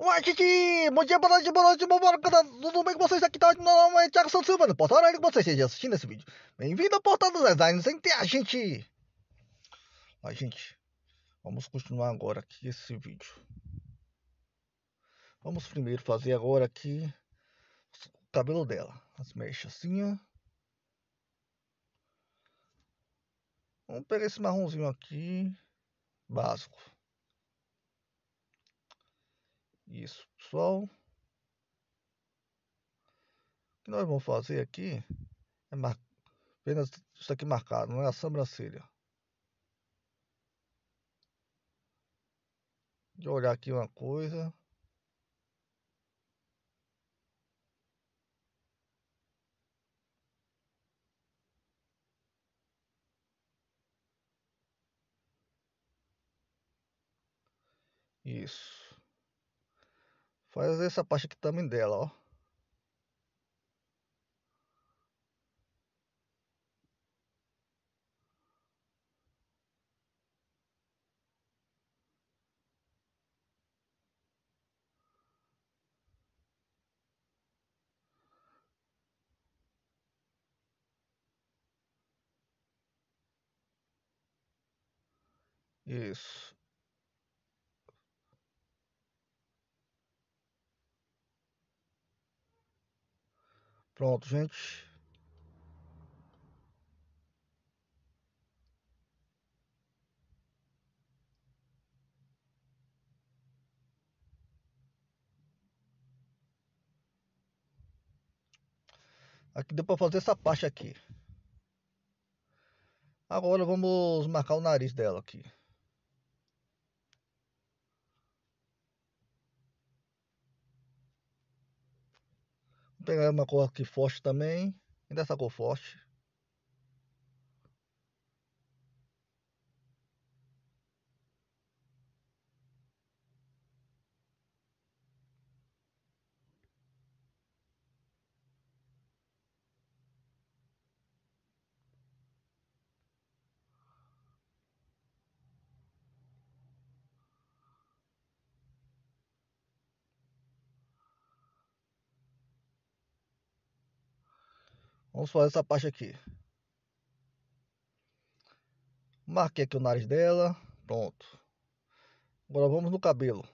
Oi, Titi! Bom dia, boa noite, boa noite, boa noite, tudo bem com vocês? Aqui tá novamente Thiago Santos Silva, no Portal Horário que você esteja assistindo esse vídeo. Bem-vindo ao Portal dos Designs, entre a gente! Ó, gente, vamos continuar agora aqui esse vídeo. Vamos primeiro fazer agora aqui o cabelo dela. As mechas assim, ó. Vamos pegar esse marronzinho aqui, básico. Isso, pessoal. O que nós vamos fazer aqui é mar... apenas isso aqui marcado, não é a sobrancelha. De olhar aqui uma coisa. Isso. Faz essa parte aqui também dela, ó. Isso. Pronto, gente. Aqui deu para fazer essa parte aqui. Agora vamos marcar o nariz dela aqui. Pegar uma cor aqui forte também. E dessa cor forte. Vamos fazer essa parte aqui. Marquei aqui o nariz dela. Pronto. Agora vamos no cabelo.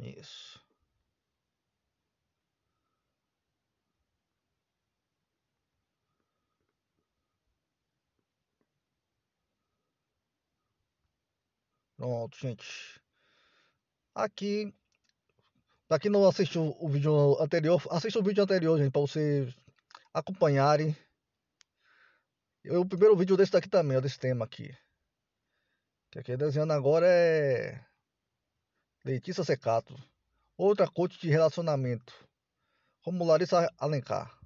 Isso. Pronto, gente. Aqui, para quem não assistiu o vídeo anterior, assista o vídeo anterior, gente, para vocês acompanharem. O primeiro vídeo desse daqui também, desse tema aqui. Que aqui desenhando agora é Letícia Secato. Outra coach de relacionamento. Como Larissa Alencar.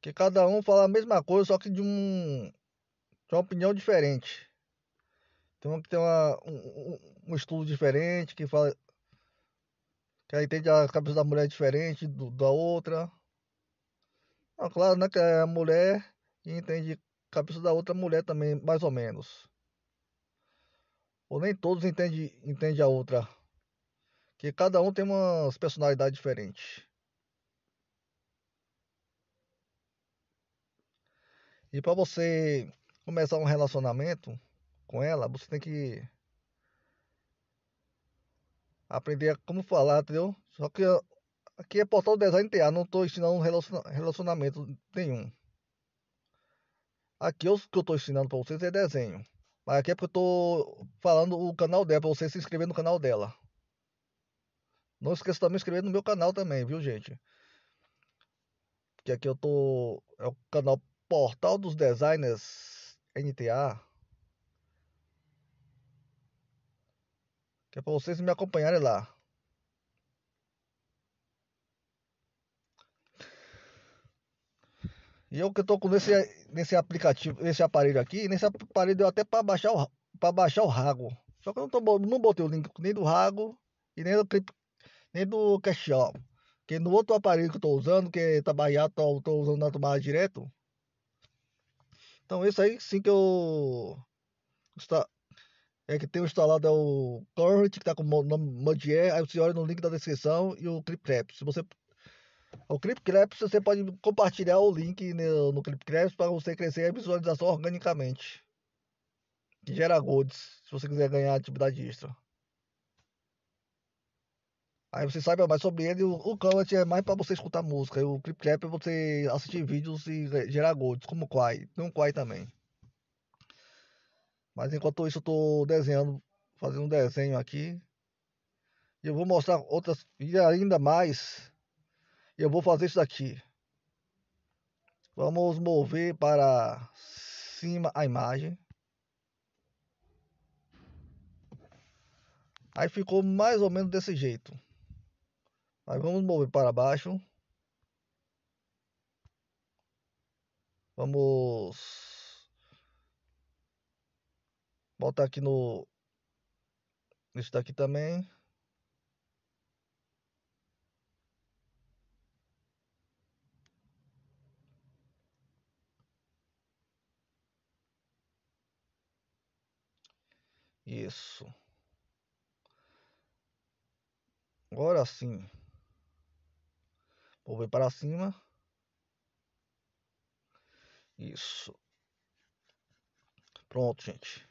Que cada um fala a mesma coisa, só que de um de uma opinião diferente. Tem um que tem uma, um, um, estudo diferente, que fala que aí entende a cabeça da mulher diferente do, da outra. Ah, claro, né, que é a mulher entende cabeça da outra mulher também, mais ou menos. Ou nem todos entendem entende a outra. Que cada um tem uma personalidade diferente. E para você começar um relacionamento com ela, você tem que aprender como falar, entendeu? Só que aqui é portal design TA, não estou ensinando relacionamento nenhum. Aqui o que eu estou ensinando para vocês é desenho. Mas aqui é porque eu estou falando o canal dela, para você se inscrever no canal dela. Não esqueça também de inscrever no meu canal também, viu gente? Porque aqui eu tô... É o canal Portal dos Designers NTA. Que é para vocês me acompanharem lá. E eu que tô com esse, nesse aplicativo, esse aparelho aqui, nesse aparelho deu até para baixar o para baixar o Rago. Só que eu não, tô, não botei o link nem do Rago e nem do clip, nem do Que no outro aparelho que eu tô usando, que tá baiado, tô, tô usando na tomada direto. Então esse aí sim que eu está é que tem instalado é o Current, que tá com o nome Modier, aí você olha no link da descrição e o Clip Trap. Se você o Clip Craps, você pode compartilhar o link no, no Clip Craps para você crescer a visualização organicamente. Que gera golds, se você quiser ganhar atividade extra. Aí você sabe mais sobre ele. O, o é mais para você escutar música. E o Clip Clap é você assistir vídeos e gerar golds, como o Quai. Tem um Quai também. Mas enquanto isso, eu tô desenhando, fazendo um desenho aqui. E eu vou mostrar outras. E ainda mais, eu vou fazer isso daqui. Vamos mover para cima a imagem. Aí ficou mais ou menos desse jeito. Aí vamos mover para baixo. Vamos botar aqui no isso daqui também. Isso. Agora sim. Vou ver para cima. Isso. Pronto, gente.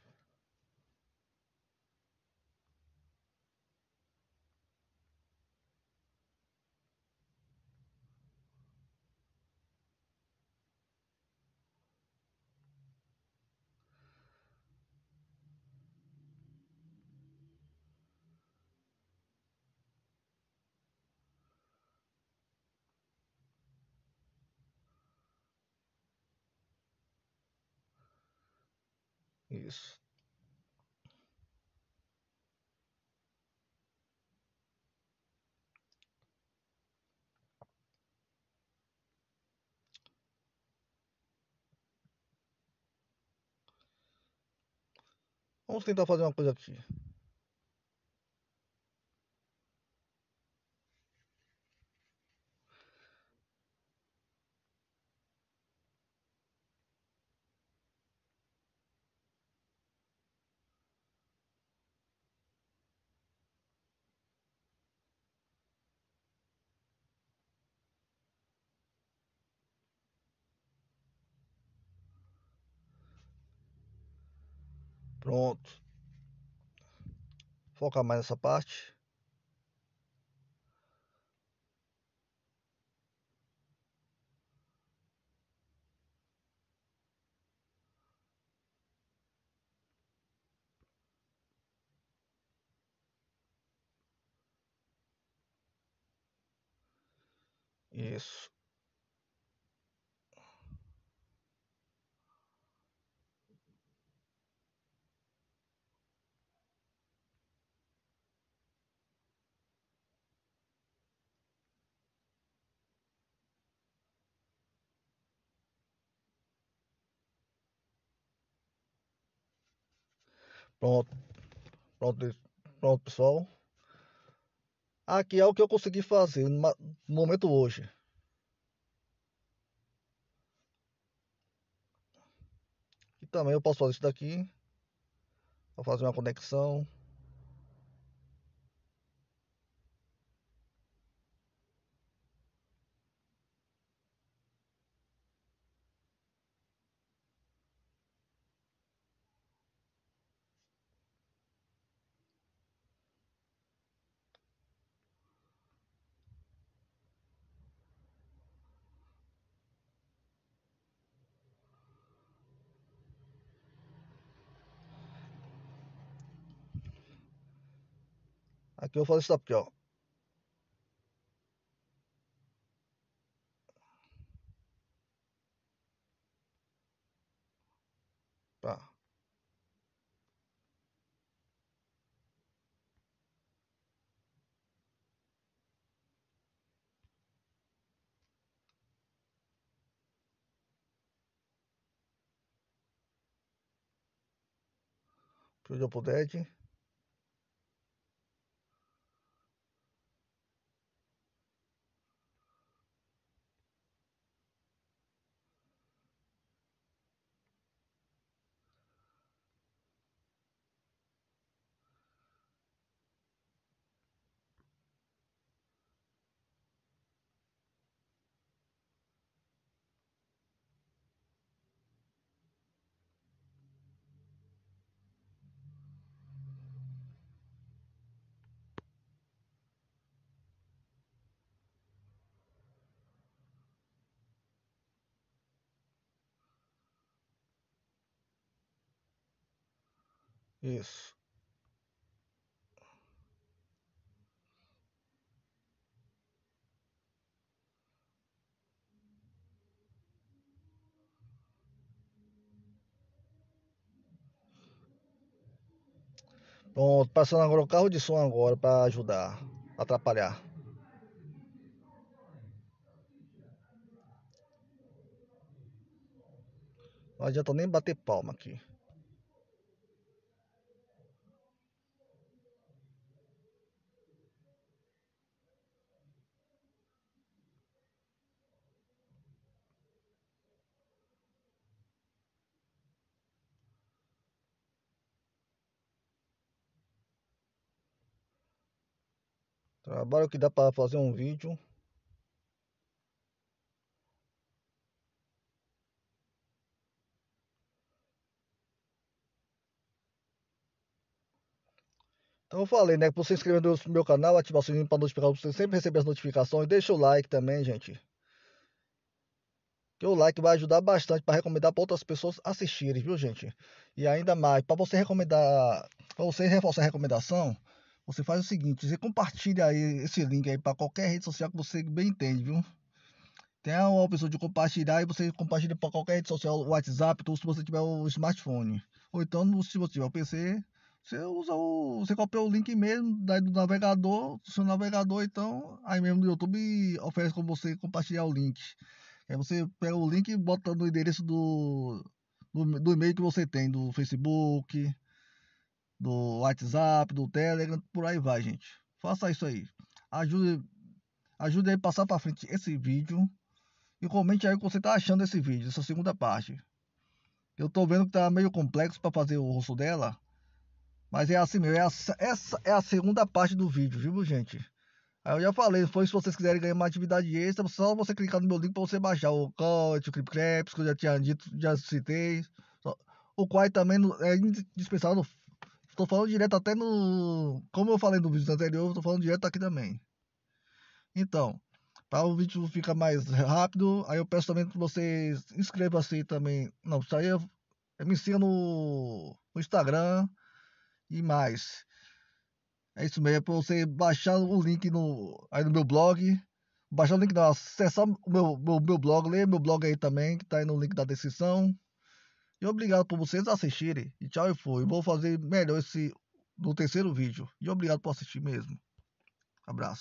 Isso. Vamos tentar fazer uma coisa aqui. Pronto. Focar mais nessa parte. Isso. Pronto. Pronto, pronto pessoal. Aqui é o que eu consegui fazer no momento hoje. E também eu posso fazer isso daqui. Vou fazer uma conexão. Aqui eu faço stop aqui, ó. Tá. Pro Jopo Dead. Isso. Pronto, passando agora o carro de som agora para ajudar, atrapalhar. Não adianta nem bater palma aqui. Trabalho que dá para fazer um vídeo. Então eu falei, né? Que você inscrever no meu canal, ativar o sininho para notificar você sempre receber as notificações. Deixa o like também, gente. Que o like vai ajudar bastante para recomendar para outras pessoas assistirem, viu, gente? E ainda mais, para você recomendar, para você reforçar a recomendação, você faz o seguinte, você compartilha aí esse link aí para qualquer rede social que você bem entende, viu? Tem a opção de compartilhar e você compartilha para qualquer rede social, WhatsApp, tudo se você tiver o smartphone. Ou então, se você tiver o PC, você usa o. Você copia o link mesmo daí do navegador, do seu navegador, então, aí mesmo no YouTube oferece como você compartilhar o link. Aí você pega o link e bota no endereço do, do, do e-mail que você tem, do Facebook, do WhatsApp, do Telegram, por aí vai, gente. Faça isso aí. Ajude, ajude aí a passar para frente esse vídeo e comente aí o que você tá achando desse vídeo, essa segunda parte. Eu tô vendo que tá meio complexo para fazer o rosto dela, mas é assim mesmo, é a, essa é a segunda parte do vídeo, viu, gente? Aí eu já falei, foi se vocês quiserem ganhar uma atividade extra, só você clicar no meu link para você baixar o Coit, o Clipcraps, que eu já tinha dito, já citei. O qual também é indispensável Tô falando direto até no. Como eu falei no vídeo anterior, eu tô falando direto aqui também. Então, para o vídeo ficar mais rápido, aí eu peço também que vocês inscrevam-se também. Não, isso aí é, me siga no, no Instagram e mais. É isso mesmo, é para você baixar o link no, aí no meu blog. Baixar o link, não, acessar o meu, meu, meu blog, ler meu blog aí também, que tá aí no link da descrição. E obrigado por vocês assistirem. E tchau e foi. Vou fazer melhor esse no terceiro vídeo. E obrigado por assistir mesmo. Abraço.